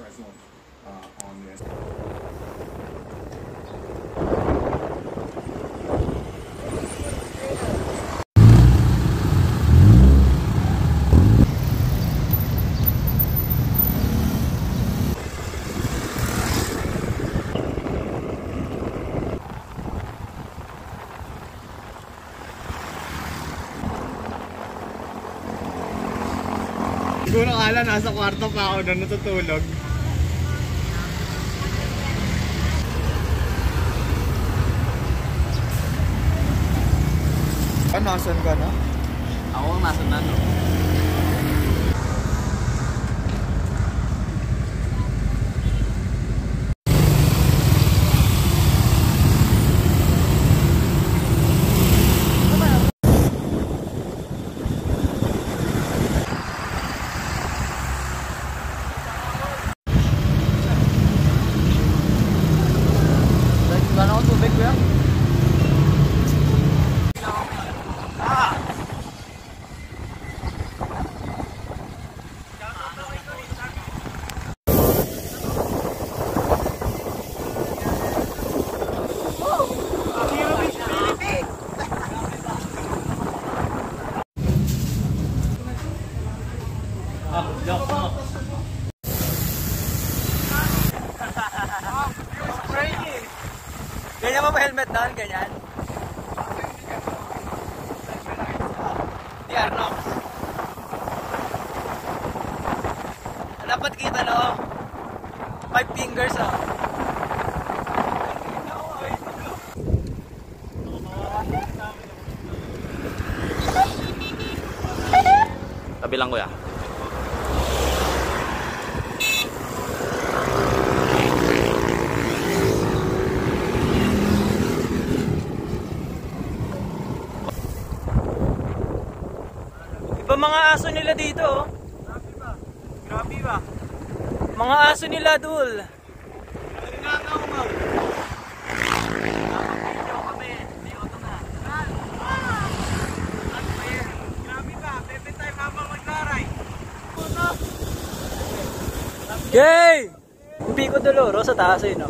Reprisal uh, on this. Siguro kala nasa kwarto pa ako na natutulog. Ah, nasan ka na? Ako ang nasa na, no? Gano'n ako tubig, kuya? Ganyan mo ba helmet doon? Ganyan? Di ano? Dapat kita no? Five fingers oh. Tabi lang kuya. Iba mga aso nila dito oh. Grabe ba? Mga aso nila dul. Grabe ba? Habang maglaray. Yay! Pico Doloro sa taas eh no.